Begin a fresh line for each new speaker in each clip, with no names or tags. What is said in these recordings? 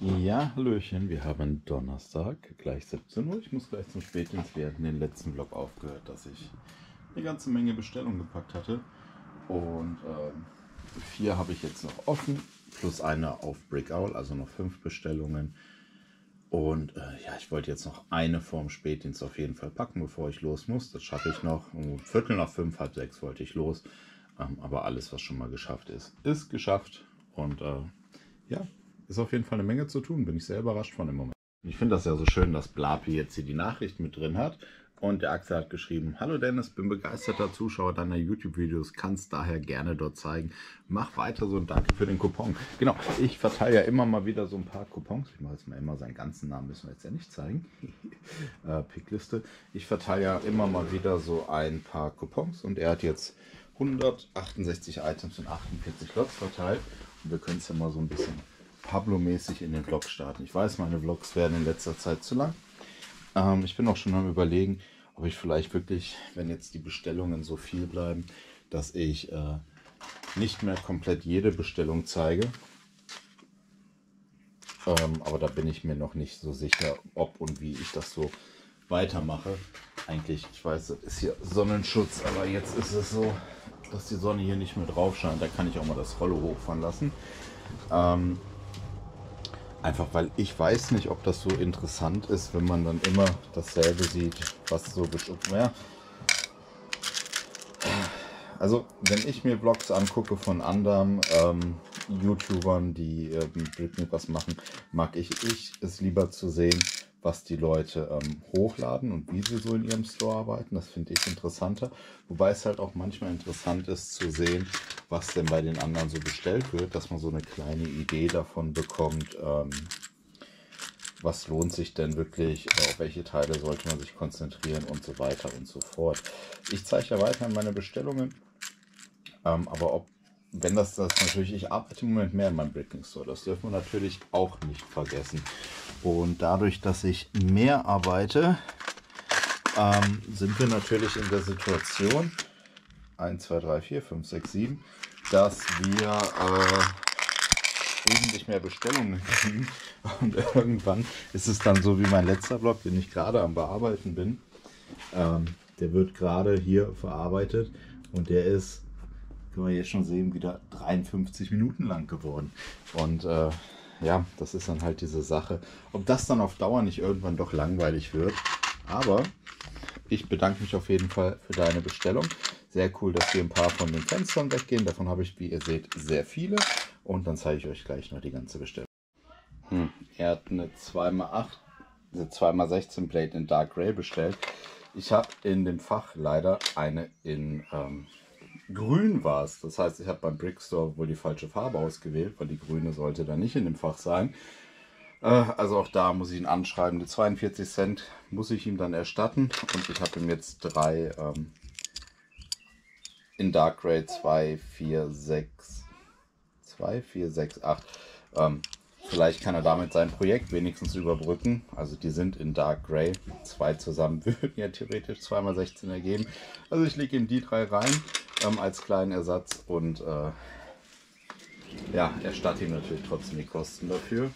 Ja, Hallöchen, wir haben Donnerstag, gleich 17 Uhr. Ich muss gleich zum Spätdienst. Wir hatten den letzten Vlog aufgehört, dass ich eine ganze Menge Bestellungen gepackt hatte. Und ähm, vier habe ich jetzt noch offen, plus eine auf Brickowl, also noch fünf Bestellungen. Und äh, ja, ich wollte jetzt noch eine vorm Spätdienst auf jeden Fall packen, bevor ich los muss. Das schaffe ich noch. Um Viertel nach fünf, halb sechs wollte ich los. Ähm, aber alles, was schon mal geschafft ist, ist geschafft. Und äh, ja, ist auf jeden Fall eine Menge zu tun. Bin ich sehr überrascht von dem Moment. Ich finde das ja so schön, dass Blapi jetzt hier die Nachricht mit drin hat. Und der Axel hat geschrieben, Hallo Dennis, bin begeisterter Zuschauer deiner YouTube-Videos, kannst daher gerne dort zeigen. Mach weiter so und danke für den Coupon. Genau, ich verteile ja immer mal wieder so ein paar Coupons. Ich mache jetzt mal immer seinen ganzen Namen, müssen wir jetzt ja nicht zeigen. äh, Pickliste. Ich verteile ja immer mal wieder so ein paar Coupons und er hat jetzt 168 Items und 48 Lots verteilt. Und wir können es ja mal so ein bisschen Pablo-mäßig in den Vlog starten. Ich weiß, meine Vlogs werden in letzter Zeit zu lang. Ähm, ich bin auch schon am überlegen, ob ich vielleicht wirklich, wenn jetzt die Bestellungen so viel bleiben, dass ich äh, nicht mehr komplett jede Bestellung zeige. Ähm, aber da bin ich mir noch nicht so sicher, ob und wie ich das so weitermache. Eigentlich, ich weiß, das ist hier Sonnenschutz, aber jetzt ist es so, dass die Sonne hier nicht mehr drauf scheint. Da kann ich auch mal das Rollo hochfahren lassen. Ähm, Einfach weil ich weiß nicht, ob das so interessant ist, wenn man dann immer dasselbe sieht, was so bestimmt. Ja. Also, wenn ich mir Vlogs angucke von anderen ähm, YouTubern, die äh, mit was machen, mag ich, ich es lieber zu sehen, was die Leute ähm, hochladen und wie sie so in ihrem Store arbeiten. Das finde ich interessanter. Wobei es halt auch manchmal interessant ist zu sehen, was denn bei den anderen so bestellt wird, dass man so eine kleine Idee davon bekommt, ähm, was lohnt sich denn wirklich, auf welche Teile sollte man sich konzentrieren und so weiter und so fort. Ich zeige ja weiter meine Bestellungen, ähm, aber ob wenn das das natürlich, ich arbeite im Moment mehr in meinem Bricking Store, das dürfen wir natürlich auch nicht vergessen. Und dadurch, dass ich mehr arbeite, ähm, sind wir natürlich in der Situation, 1, 2, 3, 4, 5, 6, 7, dass wir äh, wesentlich mehr Bestellungen kriegen. Und irgendwann ist es dann so wie mein letzter Blog, den ich gerade am Bearbeiten bin. Ähm, der wird gerade hier verarbeitet und der ist können wir jetzt schon sehen, wieder 53 Minuten lang geworden. Und äh, ja, das ist dann halt diese Sache. Ob das dann auf Dauer nicht irgendwann doch langweilig wird. Aber ich bedanke mich auf jeden Fall für deine Bestellung. Sehr cool, dass hier ein paar von den Fenstern weggehen. Davon habe ich, wie ihr seht, sehr viele. Und dann zeige ich euch gleich noch die ganze Bestellung. Hm, er hat eine 2x8, eine 2x16 Plate in Dark Grey bestellt. Ich habe in dem Fach leider eine in ähm, grün war es. Das heißt, ich habe beim Brickstore wohl die falsche Farbe ausgewählt, weil die grüne sollte da nicht in dem Fach sein. Äh, also auch da muss ich ihn anschreiben. Die 42 Cent muss ich ihm dann erstatten. Und ich habe ihm jetzt drei ähm, in Dark Grey 2, 4, 6, 2, 4, 6, 8. Ähm, vielleicht kann er damit sein Projekt wenigstens überbrücken. Also die sind in Dark Grey. Zwei zusammen würden ja theoretisch 2x16 ergeben. Also ich lege ihm die drei rein ähm, als kleinen Ersatz und äh, ja, erstatte ihm natürlich trotzdem die Kosten dafür.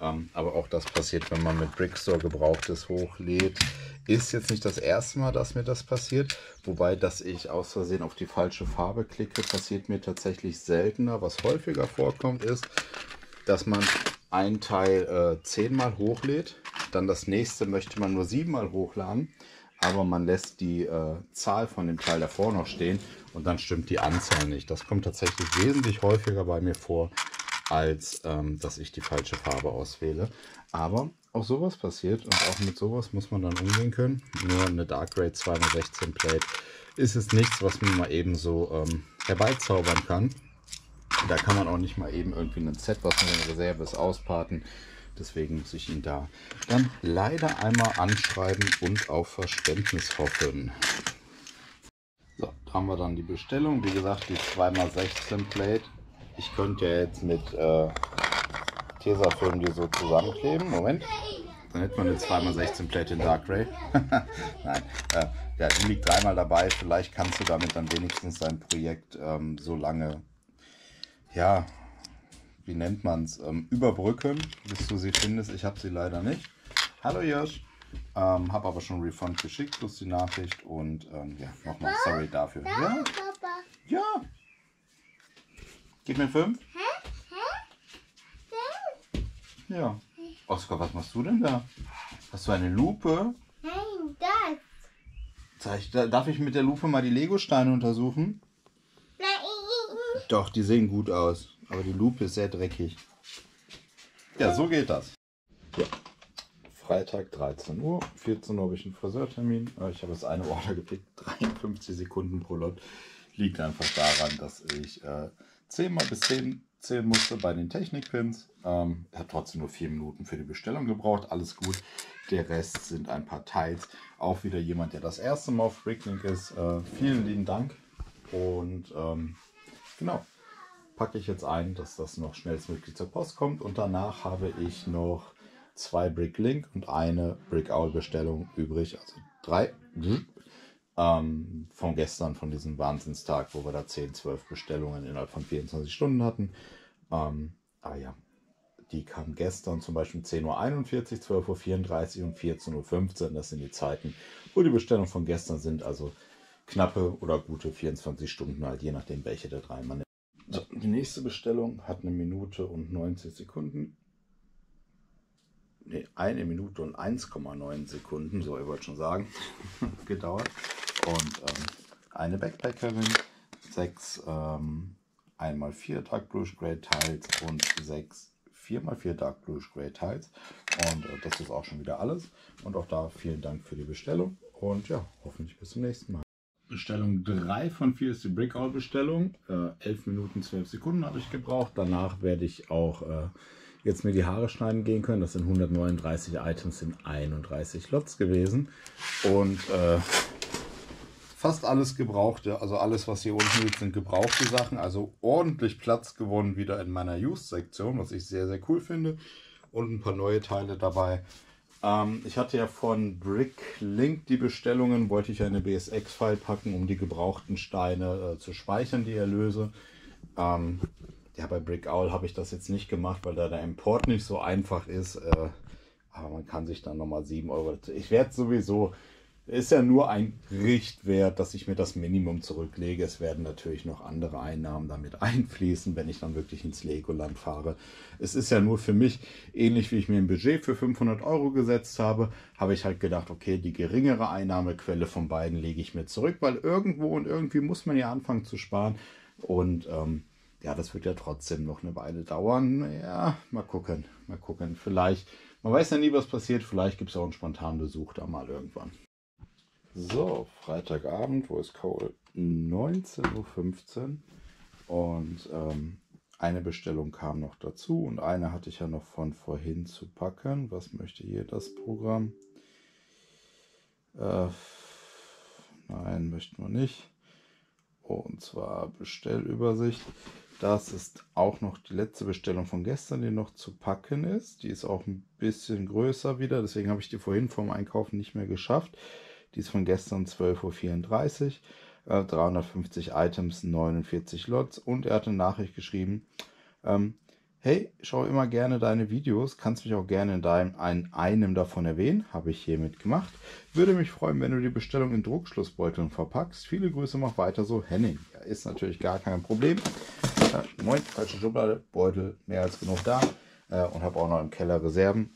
Ähm, aber auch das passiert, wenn man mit Brickstore Gebrauchtes hochlädt. Ist jetzt nicht das erste Mal, dass mir das passiert. Wobei, dass ich aus Versehen auf die falsche Farbe klicke, passiert mir tatsächlich seltener. Was häufiger vorkommt, ist, dass man ein Teil äh, zehnmal hochlädt. Dann das nächste möchte man nur siebenmal hochladen aber man lässt die äh, Zahl von dem Teil davor noch stehen und dann stimmt die Anzahl nicht. Das kommt tatsächlich wesentlich häufiger bei mir vor, als ähm, dass ich die falsche Farbe auswähle. Aber auch sowas passiert und auch mit sowas muss man dann umgehen können. Nur eine Dark Grade 216 Plate ist es nichts, was man mal eben so ähm, herbeizaubern kann. Da kann man auch nicht mal eben irgendwie ein Set, was in Reserve ist, ausparten. Deswegen muss ich ihn da dann leider einmal anschreiben und auf Verständnis hoffen. Da haben wir dann die Bestellung. Wie gesagt, die 2x16 Plate. Ich könnte ja jetzt mit äh, Tesafilm die so zusammenkleben. Moment. Dann hätte man eine 2x16 Plate in Dark Grey. Nein, äh, ja, die liegt dreimal dabei. Vielleicht kannst du damit dann wenigstens dein Projekt ähm, so lange ja, wie nennt man es, ähm, überbrücken, bis du sie findest. Ich habe sie leider nicht. Hallo Josh. Ähm, habe aber schon Refund geschickt, plus die Nachricht. Und ähm, ja, nochmal sorry dafür. Ja?
Papa.
Ja. Gib mir fünf.
Hä? Hä?
Ja. Oskar, was machst du denn da? Hast du eine Lupe?
Nein, das.
Zeig, da- darf ich mit der Lupe mal die Legosteine untersuchen?
Nein.
Doch, die sehen gut aus. Aber die Lupe ist sehr dreckig. Ja, so geht das. Ja. Freitag 13 Uhr. 14 Uhr habe ich einen Friseurtermin. Äh, Ich habe jetzt eine Order gepickt. 53 Sekunden pro Lot. Liegt einfach daran, dass ich äh, 10 mal bis 10 zählen musste bei den Technikpins. Ähm, habe trotzdem nur 4 Minuten für die Bestellung gebraucht. Alles gut. Der Rest sind ein paar Teils. Auch wieder jemand, der das erste Mal auf Bricklink ist. Äh, vielen lieben Dank. Und ähm, genau packe ich jetzt ein, dass das noch schnellstmöglich zur Post kommt. Und danach habe ich noch zwei Brick Link und eine Brick Owl Bestellung übrig. Also drei ähm, von gestern, von diesem Wahnsinnstag, wo wir da 10, 12 Bestellungen innerhalb von 24 Stunden hatten. Ähm, aber ja, die kamen gestern zum Beispiel 10.41 Uhr, 12.34 Uhr und 14.15 Uhr. Das sind die Zeiten, wo die Bestellungen von gestern sind. Also knappe oder gute 24 Stunden halt, je nachdem, welche der drei man nimmt. So, die nächste Bestellung hat eine Minute und 90 Sekunden. Ne, eine Minute und 1,9 Sekunden, so ich wollte schon sagen, gedauert. Und ähm, eine Backpackerin, sechs ähm, 1x4 Dark Bluish Grey Tiles und sechs 4x4 Dark Bluish Grey Tiles. Und äh, das ist auch schon wieder alles. Und auch da vielen Dank für die Bestellung. Und ja, hoffentlich bis zum nächsten Mal. Bestellung 3 von 4 ist die Breakout Bestellung. Äh, 11 Minuten 12 Sekunden habe ich gebraucht. Danach werde ich auch äh, jetzt mir die Haare schneiden gehen können. Das sind 139 Items in 31 Lots gewesen. Und äh, fast alles gebrauchte, also alles, was hier unten liegt, sind gebrauchte Sachen. Also ordentlich Platz gewonnen wieder in meiner Used-Sektion, was ich sehr, sehr cool finde. Und ein paar neue Teile dabei. Ähm, ich hatte ja von Bricklink die Bestellungen, wollte ich eine BSX-File packen, um die gebrauchten Steine äh, zu speichern, die Erlöse. Ähm, ja, bei Brick Owl habe ich das jetzt nicht gemacht, weil da der Import nicht so einfach ist. Äh, aber man kann sich dann nochmal 7 Euro. Ich werde sowieso, ist ja nur ein Richtwert, dass ich mir das Minimum zurücklege. Es werden natürlich noch andere Einnahmen damit einfließen, wenn ich dann wirklich ins Legoland fahre. Es ist ja nur für mich, ähnlich wie ich mir ein Budget für 500 Euro gesetzt habe, habe ich halt gedacht, okay, die geringere Einnahmequelle von beiden lege ich mir zurück, weil irgendwo und irgendwie muss man ja anfangen zu sparen. Und ähm, ja, das wird ja trotzdem noch eine Weile dauern. Ja, mal gucken, mal gucken. Vielleicht, man weiß ja nie, was passiert. Vielleicht gibt es auch einen spontanen Besuch da mal irgendwann. So, Freitagabend, wo ist Cole? 19.15 Uhr. Und ähm, eine Bestellung kam noch dazu und eine hatte ich ja noch von vorhin zu packen. Was möchte hier das Programm? Äh, nein, möchten wir nicht. Und zwar Bestellübersicht. Das ist auch noch die letzte Bestellung von gestern, die noch zu packen ist. Die ist auch ein bisschen größer wieder, deswegen habe ich die vorhin vom Einkaufen nicht mehr geschafft. Die ist von gestern 12.34 Uhr. Äh, 350 Items, 49 Lots. Und er hat eine Nachricht geschrieben. Ähm, hey, schau immer gerne deine Videos. Kannst mich auch gerne in deinem, ein, einem davon erwähnen. Habe ich hiermit gemacht. Würde mich freuen, wenn du die Bestellung in Druckschlussbeuteln verpackst. Viele Grüße, mach weiter so. Henning. Ja, ist natürlich gar kein Problem. Äh, moin, falsche Schublade. Beutel mehr als genug da. Äh, und habe auch noch im Keller Reserven.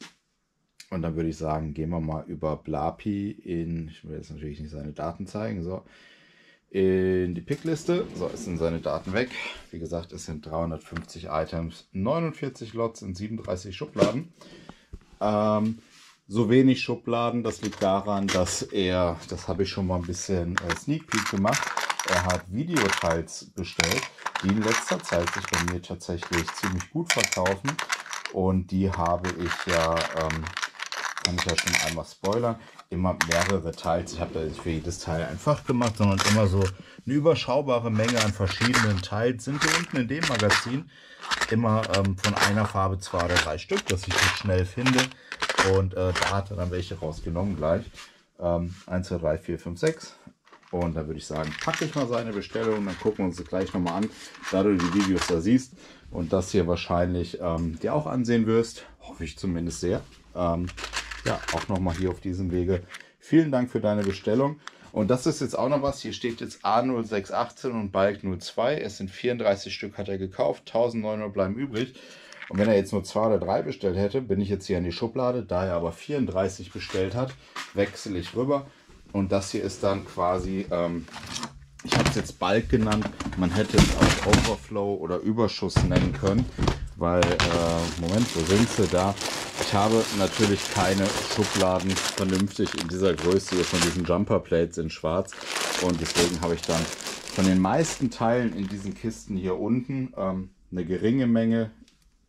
Und dann würde ich sagen, gehen wir mal über Blapi in, ich will jetzt natürlich nicht seine Daten zeigen, so, in die Pickliste. So, es sind seine Daten weg. Wie gesagt, es sind 350 Items, 49 Lots in 37 Schubladen. Ähm, so wenig Schubladen, das liegt daran, dass er, das habe ich schon mal ein bisschen äh, Sneak Peek gemacht, er hat Videoteils bestellt, die in letzter Zeit sich bei mir tatsächlich ziemlich gut verkaufen. Und die habe ich ja, ähm, kann ich ja schon einmal spoilern, immer mehrere Teils. Ich habe da nicht für jedes Teil ein Fach gemacht, sondern immer so eine überschaubare Menge an verschiedenen Teils. Sind hier unten in dem Magazin immer ähm, von einer Farbe zwei oder drei Stück, dass ich das schnell finde. Und äh, da hat er dann welche rausgenommen gleich. Ähm, 1, 2, 3, 4, 5, 6. Und da würde ich sagen, packe ich mal seine Bestellung, dann gucken wir uns gleich nochmal an, da du die Videos da siehst und das hier wahrscheinlich ähm, dir auch ansehen wirst, hoffe ich zumindest sehr. Ähm, ja, auch nochmal hier auf diesem Wege. Vielen Dank für deine Bestellung. Und das ist jetzt auch noch was. Hier steht jetzt A0618 und Balk 02. Es sind 34 Stück, hat er gekauft. 1900 bleiben übrig. Und wenn er jetzt nur zwei oder drei bestellt hätte, bin ich jetzt hier in die Schublade. Da er aber 34 bestellt hat, wechsle ich rüber. Und das hier ist dann quasi, ähm, ich habe es jetzt Balk genannt. Man hätte es auch Overflow oder Überschuss nennen können. Weil, äh, Moment, wo sind sie da? Ich habe natürlich keine Schubladen vernünftig in dieser Größe hier von diesen Jumper Plates in schwarz. Und deswegen habe ich dann von den meisten Teilen in diesen Kisten hier unten ähm, eine geringe Menge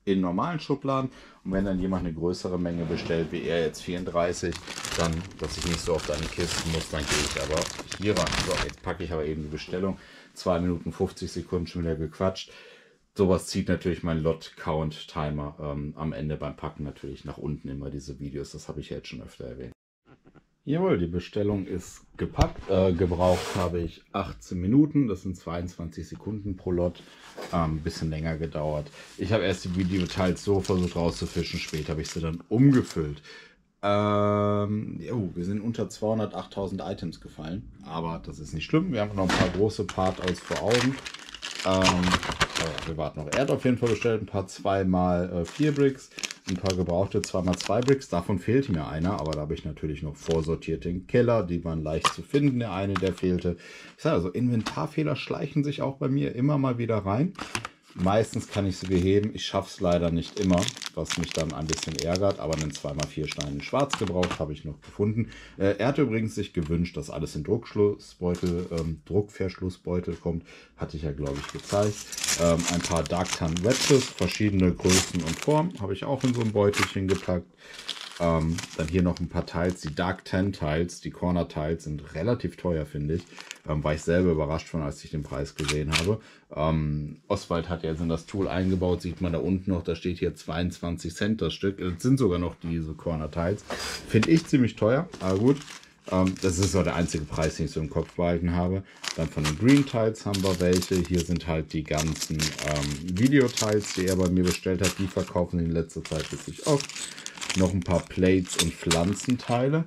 in normalen Schubladen. Und wenn dann jemand eine größere Menge bestellt, wie er jetzt 34, dann, dass ich nicht so oft an die Kisten muss, dann gehe ich aber hier ran. So, jetzt packe ich aber eben die Bestellung. 2 Minuten 50 Sekunden schon wieder gequatscht. Sowas zieht natürlich mein Lot-Count-Timer ähm, am Ende beim Packen natürlich nach unten immer diese Videos. Das habe ich ja jetzt schon öfter erwähnt. Jawohl, die Bestellung ist gepackt. Äh, gebraucht habe ich 18 Minuten. Das sind 22 Sekunden pro Lot. Ein ähm, bisschen länger gedauert. Ich habe erst die Videoteils so versucht rauszufischen. Später habe ich sie dann umgefüllt. Ähm, jo, wir sind unter 208.000 Items gefallen. Aber das ist nicht schlimm. Wir haben noch ein paar große Part aus vor Augen. Ähm, wir warten noch. Er hat auf jeden Fall bestellt ein paar 2x4 Bricks, ein paar gebrauchte 2x2 Bricks. Davon fehlte mir einer, aber da habe ich natürlich noch vorsortiert den Keller. Die waren leicht zu finden, der eine, der fehlte. Ich sage also, Inventarfehler schleichen sich auch bei mir immer mal wieder rein. Meistens kann ich sie beheben. Ich schaffe es leider nicht immer, was mich dann ein bisschen ärgert. Aber einen 2x4 Stein in schwarz gebraucht habe ich noch gefunden. Äh, er hatte übrigens sich gewünscht, dass alles in Druckschlussbeutel, ähm, Druckverschlussbeutel kommt. Hatte ich ja, glaube ich, gezeigt. Ähm, ein paar Darktan Wedges, verschiedene Größen und Formen, habe ich auch in so ein Beutelchen gepackt. Ähm, dann hier noch ein paar Teils, die Dark 10 Teils, die Corner Teils sind relativ teuer, finde ich. Ähm, war ich selber überrascht von, als ich den Preis gesehen habe. Ähm, Oswald hat jetzt in das Tool eingebaut, sieht man da unten noch, da steht hier 22 Cent das Stück. Es sind sogar noch diese Corner Teils. Finde ich ziemlich teuer, aber gut. Ähm, das ist so der einzige Preis, den ich so im Kopf behalten habe. Dann von den Green Tiles haben wir welche. Hier sind halt die ganzen ähm, Video-Tiles, die er bei mir bestellt hat. Die verkaufen in letzter Zeit wirklich oft noch ein paar Plates und Pflanzenteile.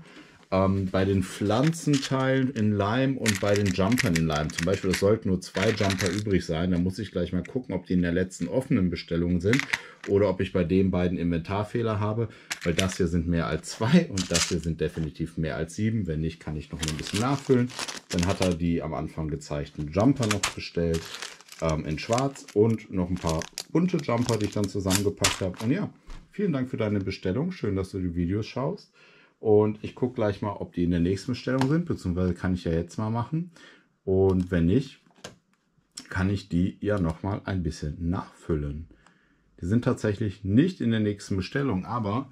Ähm, bei den Pflanzenteilen in Lime und bei den Jumpern in Lime, zum Beispiel, es sollten nur zwei Jumper übrig sein. Da muss ich gleich mal gucken, ob die in der letzten offenen Bestellung sind oder ob ich bei den beiden Inventarfehler habe, weil das hier sind mehr als zwei und das hier sind definitiv mehr als sieben. Wenn nicht, kann ich noch ein bisschen nachfüllen. Dann hat er die am Anfang gezeigten Jumper noch bestellt ähm, in schwarz und noch ein paar bunte Jumper, die ich dann zusammengepackt habe. Und ja, Vielen Dank für deine Bestellung. Schön, dass du die Videos schaust. Und ich gucke gleich mal, ob die in der nächsten Bestellung sind, beziehungsweise kann ich ja jetzt mal machen. Und wenn nicht, kann ich die ja nochmal ein bisschen nachfüllen. Die sind tatsächlich nicht in der nächsten Bestellung, aber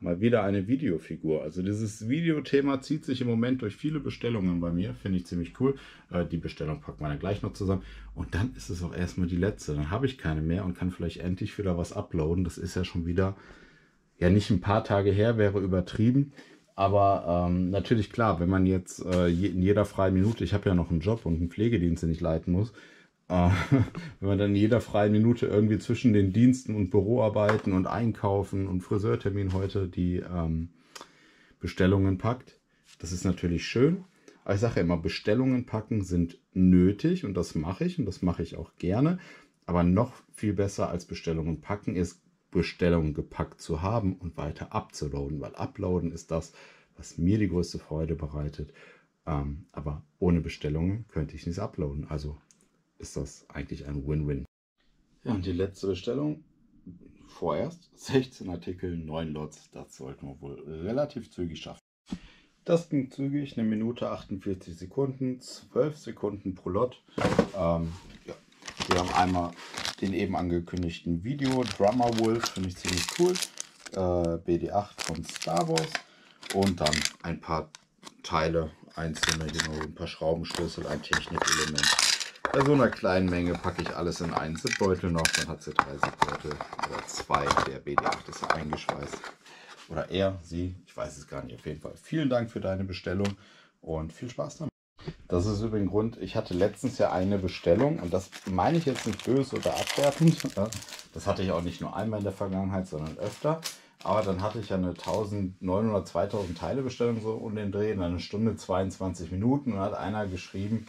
mal wieder eine Videofigur. Also dieses Videothema zieht sich im Moment durch viele Bestellungen bei mir. Finde ich ziemlich cool. Äh, die Bestellung packt man dann gleich noch zusammen. Und dann ist es auch erstmal die letzte. Dann habe ich keine mehr und kann vielleicht endlich wieder was uploaden. Das ist ja schon wieder, ja nicht ein paar Tage her, wäre übertrieben. Aber ähm, natürlich klar, wenn man jetzt äh, in jeder freien Minute, ich habe ja noch einen Job und einen Pflegedienst, den ich leiten muss, äh, wenn man dann in jeder freien Minute irgendwie zwischen den Diensten und Büroarbeiten und Einkaufen und Friseurtermin heute die ähm, Bestellungen packt, das ist natürlich schön. Aber ich sage ja immer, Bestellungen packen sind nötig und das mache ich und das mache ich auch gerne. Aber noch viel besser als Bestellungen packen ist, Bestellungen gepackt zu haben und weiter abzuladen, weil Uploaden ist das, was mir die größte Freude bereitet. Ähm, aber ohne Bestellungen könnte ich nichts uploaden. Also ist das eigentlich ein Win-Win. Ja, und die letzte Bestellung vorerst 16 Artikel, 9 Lots. Das sollten wir wohl relativ zügig schaffen. Das ging zügig, eine Minute 48 Sekunden, 12 Sekunden pro Lot. Ähm, ja. Wir haben einmal den eben angekündigten Video Drummer Wolf, finde ich ziemlich cool. Äh, BD8 von Star Wars und dann ein paar Teile, einzelne, genau, ein paar Schraubenschlüssel, ein Technikelement. Bei so einer kleinen Menge packe ich alles in einen Zipbeutel noch. Dann hat sie drei Zipbeutel oder zwei. Der BD8 ist ja eingeschweißt. Oder er, sie, ich weiß es gar nicht. Auf jeden Fall vielen Dank für deine Bestellung und viel Spaß damit. Das ist übrigens Grund, ich hatte letztens ja eine Bestellung und das meine ich jetzt nicht böse oder abwertend. Das hatte ich auch nicht nur einmal in der Vergangenheit, sondern öfter. Aber dann hatte ich ja eine 1900, 2000 Teile Bestellung so um den Dreh in einer Stunde 22 Minuten und hat einer geschrieben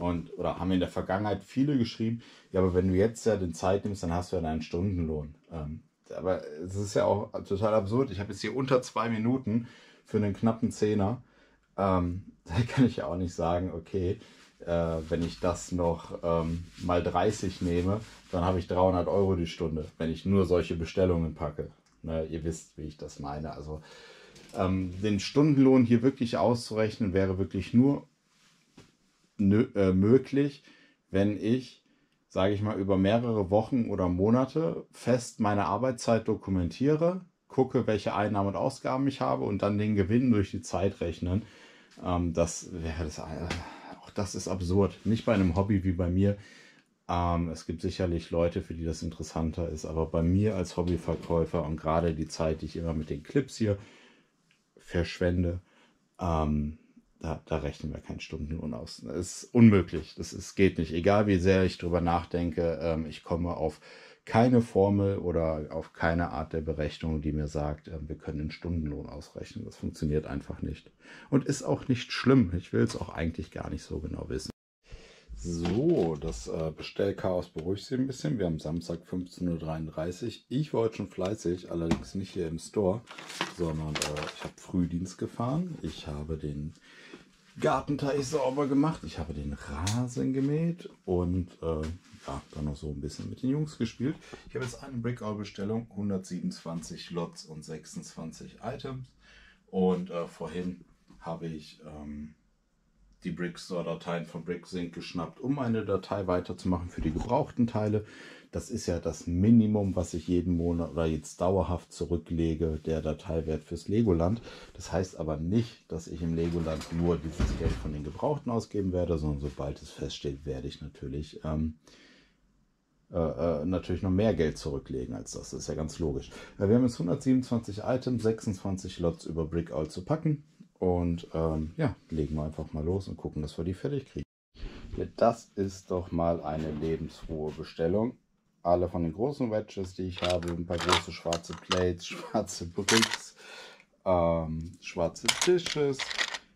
und oder haben in der Vergangenheit viele geschrieben, ja, aber wenn du jetzt ja den Zeit nimmst, dann hast du ja deinen Stundenlohn. Ähm, aber es ist ja auch total absurd. Ich habe jetzt hier unter zwei Minuten für einen knappen Zehner. Ähm, da kann ich ja auch nicht sagen, okay, äh, wenn ich das noch ähm, mal 30 nehme, dann habe ich 300 Euro die Stunde, wenn ich nur solche Bestellungen packe. Ne, ihr wisst, wie ich das meine. Also ähm, den Stundenlohn hier wirklich auszurechnen, wäre wirklich nur äh, möglich, wenn ich, sage ich mal, über mehrere Wochen oder Monate fest meine Arbeitszeit dokumentiere, gucke, welche Einnahmen und Ausgaben ich habe und dann den Gewinn durch die Zeit rechnen. Ähm, das wäre das, äh, auch das ist absurd. Nicht bei einem Hobby wie bei mir. Ähm, es gibt sicherlich Leute, für die das interessanter ist, aber bei mir als Hobbyverkäufer und gerade die Zeit, die ich immer mit den Clips hier verschwende, ähm, da, da, rechnen wir keinen Stundenlohn aus. Das ist unmöglich. Das ist, geht nicht. Egal wie sehr ich drüber nachdenke, ähm, ich komme auf keine Formel oder auf keine Art der Berechnung, die mir sagt, äh, wir können den Stundenlohn ausrechnen. Das funktioniert einfach nicht. Und ist auch nicht schlimm. Ich will es auch eigentlich gar nicht so genau wissen. So, das äh, Bestellchaos beruhigt sich ein bisschen. Wir haben Samstag 15.33 Uhr. Ich war heute schon fleißig, allerdings nicht hier im Store, sondern äh, ich habe Frühdienst gefahren. Ich habe den Gartenteich sauber gemacht. Ich habe den Rasen gemäht und äh, ja, dann noch so ein bisschen mit den Jungs gespielt. Ich habe jetzt eine Brickout-Bestellung, 127 Lots und 26 Items. Und äh, vorhin habe ich ähm, die Brickstore-Dateien von BrickSync geschnappt, um eine Datei weiterzumachen für die gebrauchten Teile. Das ist ja das Minimum, was ich jeden Monat oder jetzt dauerhaft zurücklege, der Dateiwert fürs Legoland. Das heißt aber nicht, dass ich im Legoland nur dieses Geld von den Gebrauchten ausgeben werde, sondern sobald es feststeht, werde ich natürlich, ähm, äh, äh natürlich noch mehr Geld zurücklegen als das. Das ist ja ganz logisch. Wir haben jetzt 127 Items, 26 Lots über Brickout zu packen. Und ähm, ja, legen wir einfach mal los und gucken, dass wir die fertig kriegen. Das ist doch mal eine lebensfrohe Bestellung. Alle von den großen Wedges, die ich habe, ein paar große schwarze Plates, schwarze Bricks, ähm, schwarze Dishes,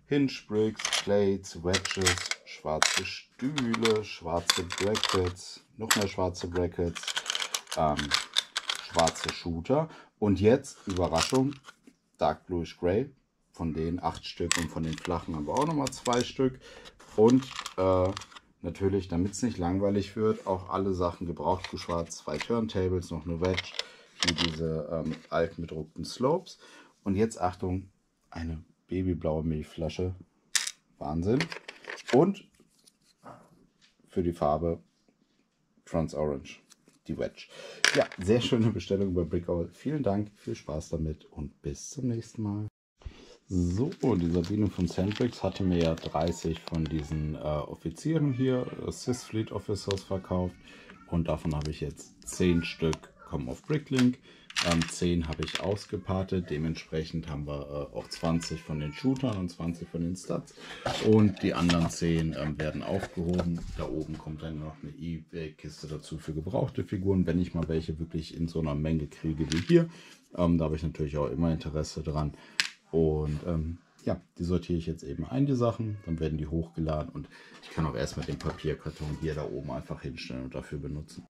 Hinge Bricks, Plates, Wedges, schwarze Stühle, schwarze Brackets, noch mehr schwarze Brackets, ähm, schwarze Shooter und jetzt, Überraschung, Dark Bluish Gray, von denen acht Stück und von den flachen haben wir auch nochmal zwei Stück. Und äh, natürlich, damit es nicht langweilig wird, auch alle Sachen gebraucht geschwarzt. Zwei Turntables, noch eine Wedge, hier diese ähm, alten bedruckten Slopes. Und jetzt Achtung, eine babyblaue Milchflasche. Wahnsinn. Und für die Farbe Trans Orange, die Wedge. Ja, sehr schöne Bestellung bei Brickout. Vielen Dank, viel Spaß damit und bis zum nächsten Mal. So, die Sabine von Sandbricks hatte mir ja 30 von diesen äh, Offizieren hier, Sys Fleet Officers, verkauft. Und davon habe ich jetzt 10 Stück kommen auf Bricklink. Ähm, 10 habe ich ausgepartet. Dementsprechend haben wir äh, auch 20 von den Shootern und 20 von den Stats. Und die anderen 10 ähm, werden aufgehoben. Da oben kommt dann noch eine eBay-Kiste dazu für gebrauchte Figuren, wenn ich mal welche wirklich in so einer Menge kriege wie hier. Ähm, da habe ich natürlich auch immer Interesse dran. Und ähm, ja, die sortiere ich jetzt eben ein, die Sachen. Dann werden die hochgeladen und ich kann auch erstmal den Papierkarton hier da oben einfach hinstellen und dafür benutzen.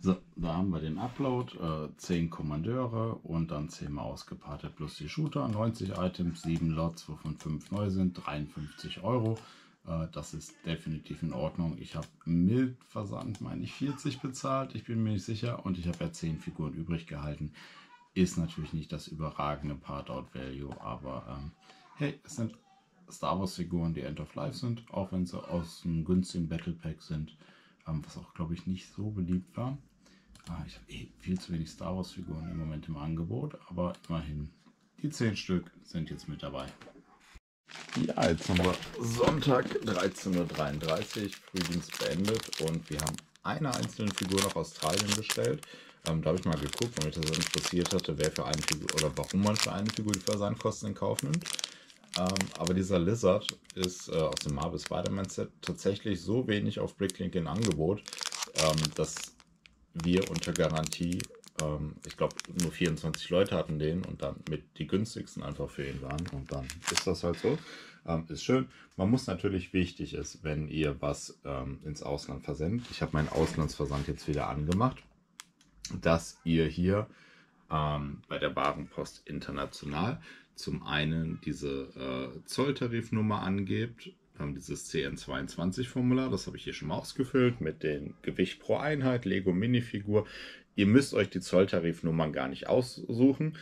So, da haben wir den Upload, äh, 10 Kommandeure und dann 10 mal ausgepartet plus die Shooter, 90 Items, 7 Lots, wovon 5 neu sind, 53 Euro. Äh, das ist definitiv in Ordnung. Ich habe mild Versand, meine ich, 40 bezahlt, ich bin mir nicht sicher. Und ich habe ja 10 Figuren übrig gehalten. Ist natürlich nicht das überragende Part-Out-Value, aber ähm, hey, es sind Star Wars-Figuren, die End of Life sind, auch wenn sie aus einem günstigen Battle Pack sind, ähm, was auch, glaube ich, nicht so beliebt war. Äh, ich habe eh viel zu wenig Star Wars-Figuren im Moment im Angebot, aber immerhin, die 10 Stück sind jetzt mit dabei. Ja, jetzt haben wir Sonntag 13.33 Uhr, Frühdienst beendet und wir haben eine einzelne Figur nach Australien bestellt. Ähm, da habe ich mal geguckt, weil mich das interessiert hatte, wer für eine Figur oder warum man für eine Figur die Versandkosten in Kauf nimmt. Ähm, aber dieser Lizard ist äh, aus dem Marvel Spider-Man Set tatsächlich so wenig auf Bricklink in Angebot, ähm, dass wir unter Garantie, ähm, ich glaube, nur 24 Leute hatten den und dann mit die günstigsten einfach für ihn waren. Und dann ist das halt so. Ähm, ist schön. Man muss natürlich wichtig ist, wenn ihr was ähm, ins Ausland versendet. Ich habe meinen Auslandsversand jetzt wieder angemacht, dass ihr hier ähm, bei der Warenpost international zum einen diese äh, Zolltarifnummer angebt, ähm, dieses CN22-Formular, das habe ich hier schon mal ausgefüllt, mit dem Gewicht pro Einheit, Lego Minifigur. Ihr müsst euch die Zolltarifnummern gar nicht aussuchen.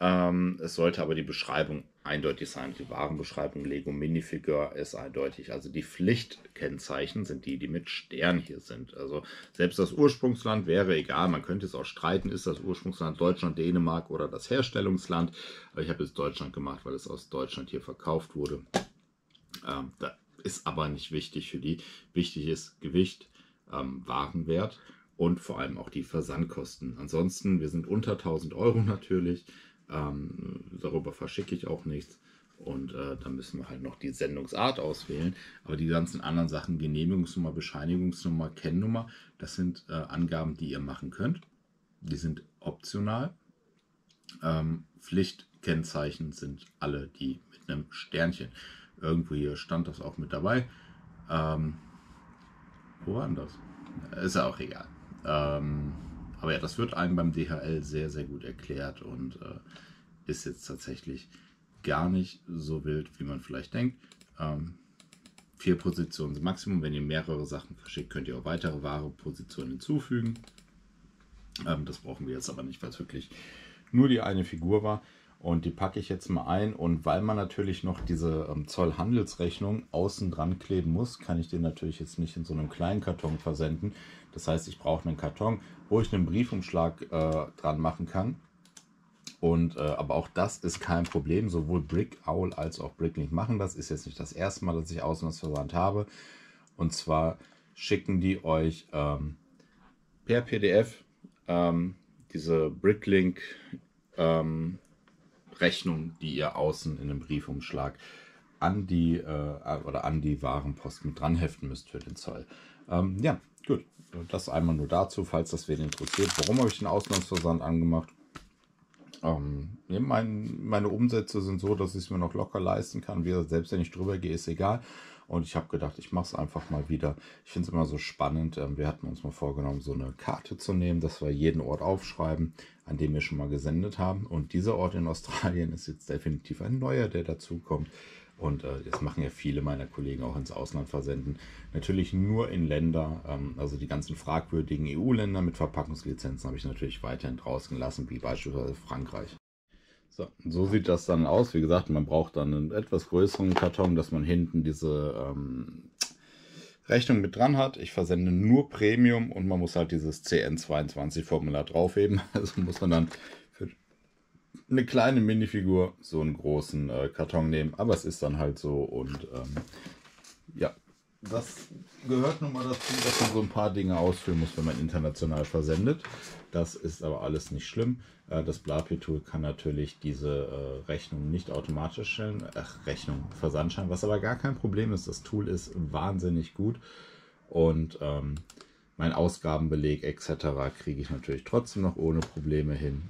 Ähm, es sollte aber die Beschreibung eindeutig sein. Die Warenbeschreibung Lego Minifigure ist eindeutig. Also die Pflichtkennzeichen sind die, die mit Stern hier sind. Also selbst das Ursprungsland wäre egal. Man könnte es auch streiten, ist das Ursprungsland Deutschland, Dänemark oder das Herstellungsland. Aber ich habe jetzt Deutschland gemacht, weil es aus Deutschland hier verkauft wurde. Ähm, da ist aber nicht wichtig für die. Wichtig ist Gewicht, ähm, Warenwert und vor allem auch die Versandkosten. Ansonsten, wir sind unter 1000 Euro natürlich. Ähm, darüber verschicke ich auch nichts. Und äh, dann müssen wir halt noch die Sendungsart auswählen. Aber die ganzen anderen Sachen, Genehmigungsnummer, Bescheinigungsnummer, Kennnummer, das sind äh, Angaben, die ihr machen könnt. Die sind optional. Ähm, Pflichtkennzeichen sind alle die mit einem Sternchen. Irgendwo hier stand das auch mit dabei. Ähm, wo war denn das? Ist ja auch egal. Ähm, aber ja, das wird einem beim DHL sehr, sehr gut erklärt und äh, ist jetzt tatsächlich gar nicht so wild, wie man vielleicht denkt. Ähm, vier Positionen sind Maximum. Wenn ihr mehrere Sachen verschickt, könnt ihr auch weitere wahre Positionen hinzufügen. Ähm, das brauchen wir jetzt aber nicht, weil es wirklich nur die eine Figur war. Und die packe ich jetzt mal ein. Und weil man natürlich noch diese ähm, Zollhandelsrechnung außen dran kleben muss, kann ich den natürlich jetzt nicht in so einem kleinen Karton versenden. Das heißt, ich brauche einen Karton, wo ich einen Briefumschlag äh, dran machen kann. Und äh, aber auch das ist kein Problem. Sowohl Brick Owl als auch Bricklink machen das. Ist jetzt nicht das erste Mal, dass ich Auslandsversand habe. Und zwar schicken die euch ähm, per PDF ähm, diese Bricklink ähm, Rechnung, die ihr außen in einem Briefumschlag an die äh, oder an die Warenpost mit dran heften müsst für den Zoll. Ähm, ja, gut. Das einmal nur dazu, falls das wen interessiert. Warum habe ich den Auslandsversand angemacht? Ähm, mein, meine Umsätze sind so, dass ich es mir noch locker leisten kann. Wie gesagt, selbst wenn ich drüber gehe, ist egal. Und ich habe gedacht, ich mache es einfach mal wieder. Ich finde es immer so spannend. Ähm, wir hatten uns mal vorgenommen, so eine Karte zu nehmen, dass wir jeden Ort aufschreiben, an dem wir schon mal gesendet haben. Und dieser Ort in Australien ist jetzt definitiv ein neuer, der dazukommt. Und äh, das machen ja viele meiner Kollegen auch ins Ausland versenden. Natürlich nur in Länder, ähm, also die ganzen fragwürdigen EU-Länder mit Verpackungslizenzen habe ich natürlich weiterhin draußen gelassen, wie beispielsweise Frankreich. So, so sieht das dann aus. Wie gesagt, man braucht dann einen etwas größeren Karton, dass man hinten diese ähm, Rechnung mit dran hat. Ich versende nur Premium und man muss halt dieses CN22-Formular draufheben. Also muss man dann für eine kleine Minifigur so einen großen äh, Karton nehmen. Aber es ist dann halt so und ähm, ja, das gehört nun mal dazu, dass man so ein paar Dinge ausfüllen muss, wenn man international versendet. Das ist aber alles nicht schlimm. Äh, das Blapi-Tool kann natürlich diese äh, Rechnung nicht automatisch stellen. Ach, Rechnung, Versandschein, was aber gar kein Problem ist. Das Tool ist wahnsinnig gut und ähm, mein Ausgabenbeleg etc. kriege ich natürlich trotzdem noch ohne Probleme hin.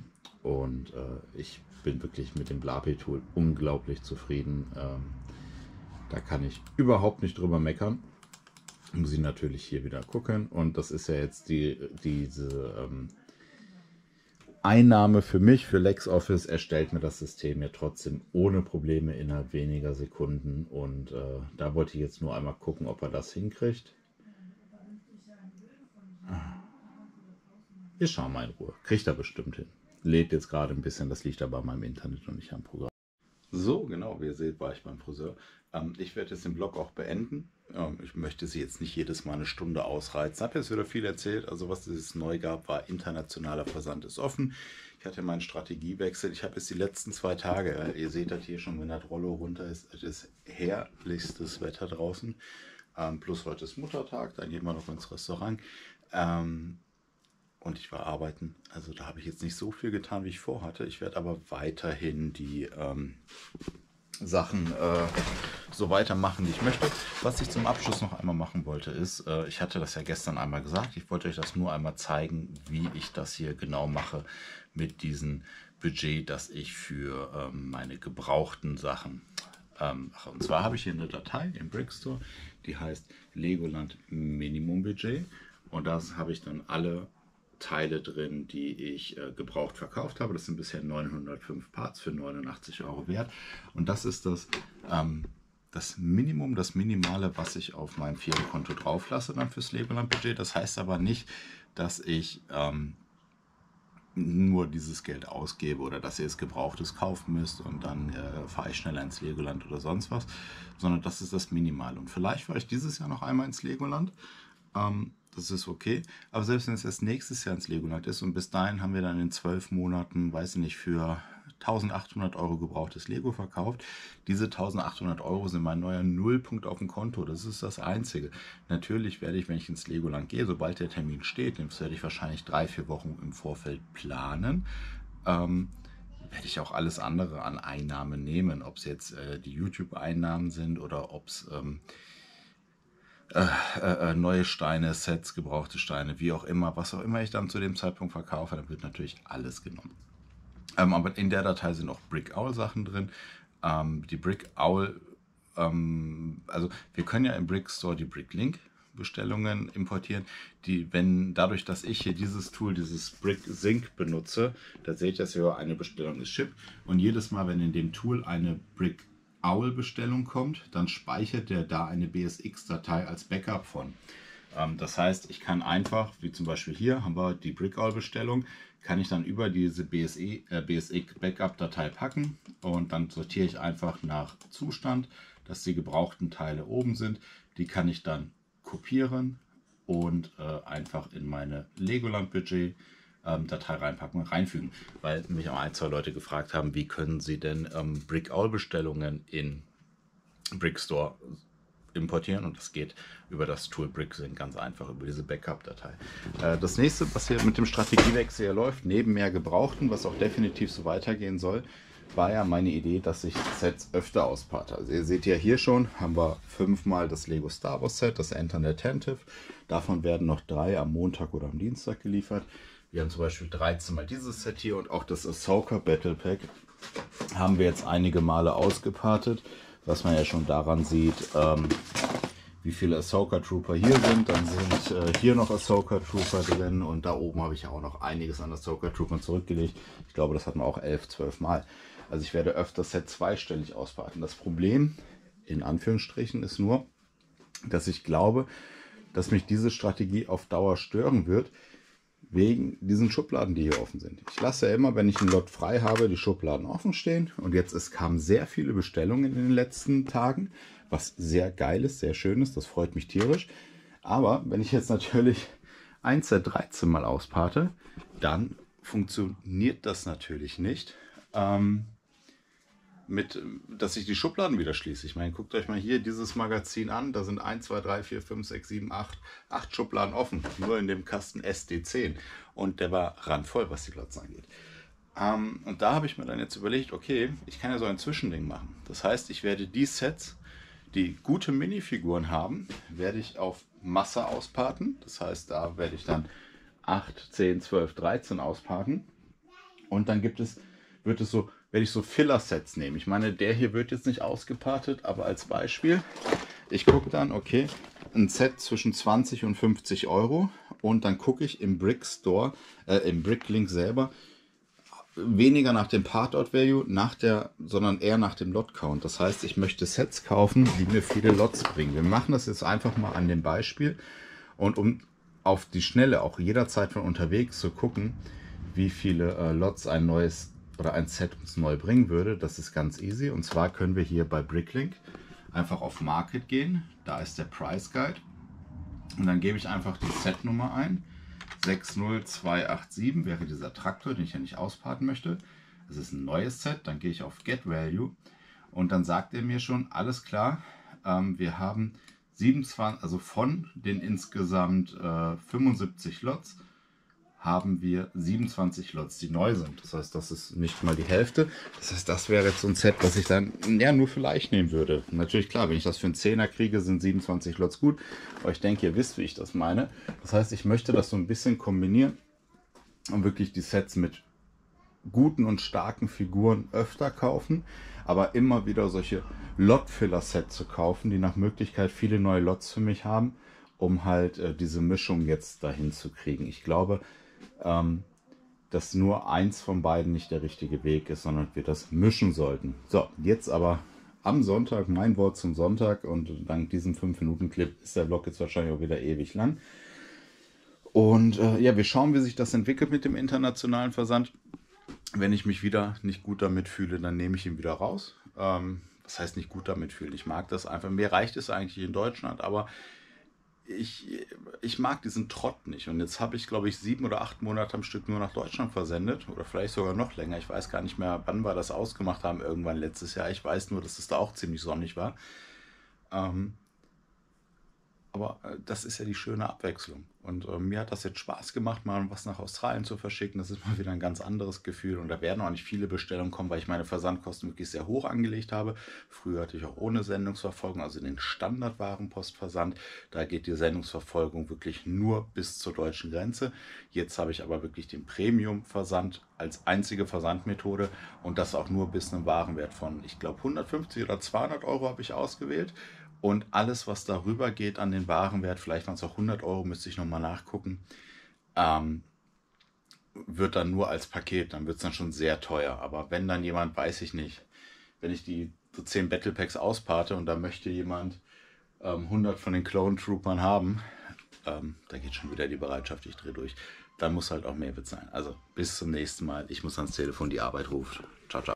Und äh, ich bin wirklich mit dem Blapi-Tool unglaublich zufrieden. Ähm, da kann ich überhaupt nicht drüber meckern. Muss ich natürlich hier wieder gucken. Und das ist ja jetzt die, diese ähm, Einnahme für mich, für LexOffice, erstellt mir das System ja trotzdem ohne Probleme innerhalb weniger Sekunden. Und äh, da wollte ich jetzt nur einmal gucken, ob er das hinkriegt. Wir schauen mal in Ruhe. Kriegt er bestimmt hin. Lädt jetzt gerade ein bisschen, das liegt aber an meinem Internet und nicht am Programm. So, genau, wie ihr seht, war ich beim Friseur. Ähm, ich werde jetzt den Blog auch beenden. Ähm, ich möchte sie jetzt nicht jedes Mal eine Stunde ausreizen. Ich habe jetzt wieder viel erzählt. Also was es neu gab, war internationaler Versand ist offen. Ich hatte meinen Strategiewechsel. Ich habe jetzt die letzten zwei Tage, äh, ihr seht das hier schon, wenn das Rollo runter ist, es ist herrlichstes Wetter draußen. Ähm, plus heute ist Muttertag, dann gehen wir noch ins Restaurant. Ähm, und ich war arbeiten. Also da habe ich jetzt nicht so viel getan, wie ich vorhatte. Ich werde aber weiterhin die ähm, Sachen äh, so weitermachen, die ich möchte. Was ich zum Abschluss noch einmal machen wollte, ist, äh, ich hatte das ja gestern einmal gesagt, ich wollte euch das nur einmal zeigen, wie ich das hier genau mache mit diesem Budget, das ich für ähm, meine gebrauchten Sachen ähm. Und zwar habe ich hier eine Datei im Brickstore, die heißt Legoland Minimum Budget. Und da habe ich dann alle Teile drin, die ich äh, gebraucht verkauft habe. Das sind bisher 905 Parts für 89 Euro wert. Und das ist das, ähm, das Minimum, das Minimale, was ich auf meinem Firmenkonto drauf lasse dann fürs Legoland-Budget. Das heißt aber nicht, dass ich ähm, nur dieses Geld ausgebe oder dass ihr es gebrauchtes kaufen müsst und dann äh, fahre ich schneller ins Legoland oder sonst was, sondern das ist das Minimale. Und vielleicht fahre ich dieses Jahr noch einmal ins Legoland. Ähm, das ist okay. Aber selbst wenn es erst nächstes Jahr ins Legoland ist und bis dahin haben wir dann in zwölf Monaten, weiß ich nicht, für 1800 Euro gebrauchtes Lego verkauft. Diese 1800 Euro sind mein neuer Nullpunkt auf dem Konto. Das ist das Einzige. Natürlich werde ich, wenn ich ins Legoland gehe, sobald der Termin steht, das werde ich wahrscheinlich drei, vier Wochen im Vorfeld planen, ähm, werde ich auch alles andere an Einnahmen nehmen. Ob es jetzt äh, die YouTube-Einnahmen sind oder ob es... Ähm, äh, äh, äh, neue Steine, Sets, gebrauchte Steine, wie auch immer, was auch immer ich dann zu dem Zeitpunkt verkaufe, dann wird natürlich alles genommen. Ähm, aber in der Datei sind auch Brick Owl Sachen drin. Ähm, die Brick Owl, ähm, also wir können ja im Brick Store die Brick Link Bestellungen importieren, die, wenn dadurch, dass ich hier dieses Tool, dieses Brick Sync benutze, da seht ihr, dass hier eine Bestellung ist Ship und jedes Mal, wenn in dem Tool eine Brick Owl-Bestellung kommt, dann speichert der da eine BSX-Datei als Backup von. Ähm, das heißt, ich kann einfach, wie zum Beispiel hier haben wir die Brick Owl-Bestellung, kann ich dann über diese BSE, äh, BSX-Backup-Datei packen und dann sortiere ich einfach nach Zustand, dass die gebrauchten Teile oben sind. Die kann ich dann kopieren und äh, einfach in meine Legoland-Budget ähm, Datei reinpacken und reinfügen. Weil mich auch ein, zwei Leute gefragt haben, wie können sie denn ähm, Brick Owl Bestellungen in Brickstore importieren und das geht über das Tool BrickSync ganz einfach, über diese Backup-Datei. Äh, das nächste, was hier mit dem Strategiewechsel hier läuft, neben mehr Gebrauchten, was auch definitiv so weitergehen soll, war ja meine Idee, dass ich Sets öfter ausparte. Also ihr seht ja hier schon, haben wir fünfmal das Lego Star Wars Set, das Enter Attentive. Davon werden noch drei am Montag oder am Dienstag geliefert. Wir haben zum Beispiel 13 mal dieses Set hier und auch das Ahsoka Battle Pack haben wir jetzt einige Male ausgepartet, was man ja schon daran sieht, ähm, wie viele Ahsoka Trooper hier sind. Dann sind äh, hier noch Ahsoka Trooper drin und da oben habe ich auch noch einiges an Ahsoka Troopern zurückgelegt. Ich glaube, das hatten wir auch 11, 12 Mal. Also ich werde öfter Set zweistellig ausparten. Das Problem, in Anführungsstrichen, ist nur, dass ich glaube, dass mich diese Strategie auf Dauer stören wird, wegen diesen Schubladen, die hier offen sind. Ich lasse ja immer, wenn ich einen Lot frei habe, die Schubladen offen stehen. Und jetzt es kamen sehr viele Bestellungen in den letzten Tagen, was sehr geil ist, sehr schön ist. Das freut mich tierisch. Aber wenn ich jetzt natürlich 1 der 13 mal ausparte, dann funktioniert das natürlich nicht. Ähm, mit, dass ich die Schubladen wieder schließe. Ich meine, guckt euch mal hier dieses Magazin an. Da sind 1, 2, 3, 4, 5, 6, 7, 8, 8 Schubladen offen. Nur in dem Kasten SD10. Und der war randvoll, was die Lots angeht. Ähm, und da habe ich mir dann jetzt überlegt, okay, ich kann ja so ein Zwischending machen. Das heißt, ich werde die Sets, die gute Minifiguren haben, werde ich auf Masse ausparten. Das heißt, da werde ich dann 8, 10, 12, 13 ausparten. Und dann gibt es, wird es so werde ich so Filler-Sets nehmen. Ich meine, der hier wird jetzt nicht ausgepartet, aber als Beispiel, ich gucke dann, okay, ein Set zwischen 20 und 50 Euro und dann gucke ich im Brick Store, äh, im Bricklink selber, weniger nach dem Part-Out-Value, nach der, sondern eher nach dem Lot-Count. Das heißt, ich möchte Sets kaufen, die mir viele Lots bringen. Wir machen das jetzt einfach mal an dem Beispiel und um auf die Schnelle auch jederzeit von unterwegs zu gucken, wie viele äh, Lots ein neues oder ein Set uns neu bringen würde, das ist ganz easy. Und zwar können wir hier bei Bricklink einfach auf Market gehen. Da ist der Price Guide. Und dann gebe ich einfach die Setnummer ein. 60287 wäre dieser Traktor, den ich ja nicht ausparten möchte. Das ist ein neues Set. Dann gehe ich auf Get Value. Und dann sagt er mir schon, alles klar, ähm, wir haben 27, also von den insgesamt äh, 75 Lots, haben wir 27 Lots, die neu sind. Das heißt, das ist nicht mal die Hälfte. Das heißt, das wäre jetzt so ein Set, was ich dann ja nur vielleicht nehmen würde. Natürlich, klar, wenn ich das für einen Zehner kriege, sind 27 Lots gut. Aber ich denke, ihr wisst, wie ich das meine. Das heißt, ich möchte das so ein bisschen kombinieren und wirklich die Sets mit guten und starken Figuren öfter kaufen, aber immer wieder solche Lot-Filler-Sets zu kaufen, die nach Möglichkeit viele neue Lots für mich haben, um halt äh, diese Mischung jetzt dahin zu kriegen. Ich glaube, ähm, dass nur eins von beiden nicht der richtige Weg ist, sondern wir das mischen sollten. So, jetzt aber am Sonntag, mein Wort zum Sonntag und dank diesem 5-Minuten-Clip ist der Vlog jetzt wahrscheinlich auch wieder ewig lang. Und äh, ja, wir schauen, wie sich das entwickelt mit dem internationalen Versand. Wenn ich mich wieder nicht gut damit fühle, dann nehme ich ihn wieder raus. Ähm, was heißt nicht gut damit fühlen? Ich mag das einfach. Mir reicht es eigentlich in Deutschland, aber ich, ich mag diesen Trott nicht. Und jetzt habe ich, glaube ich, sieben oder acht Monate am Stück nur nach Deutschland versendet. Oder vielleicht sogar noch länger. Ich weiß gar nicht mehr, wann wir das ausgemacht haben, irgendwann letztes Jahr. Ich weiß nur, dass es da auch ziemlich sonnig war. Ähm, aber äh, das ist ja die schöne Abwechslung. Und äh, mir hat das jetzt Spaß gemacht, mal was nach Australien zu verschicken. Das ist mal wieder ein ganz anderes Gefühl. Und da werden auch nicht viele Bestellungen kommen, weil ich meine Versandkosten wirklich sehr hoch angelegt habe. Früher hatte ich auch ohne Sendungsverfolgung, also den Standardwarenpostversand. Da geht die Sendungsverfolgung wirklich nur bis zur deutschen Grenze. Jetzt habe ich aber wirklich den Premium-Versand als einzige Versandmethode und das auch nur bis einem Warenwert von, ich glaube, 150 oder 200 Euro habe ich ausgewählt. Und alles, was darüber geht an den Warenwert, vielleicht waren es auch 100 Euro, müsste ich nochmal nachgucken, ähm, wird dann nur als Paket, dann wird es dann schon sehr teuer. Aber wenn dann jemand, weiß ich nicht, wenn ich die so 10 Battle Packs ausparte und da möchte jemand ähm, 100 von den Clone Troopern haben, ähm, da geht schon wieder die Bereitschaft, ich drehe durch, dann muss halt auch mehr sein. Also bis zum nächsten Mal. Ich muss ans Telefon, die Arbeit ruft. Ciao, ciao.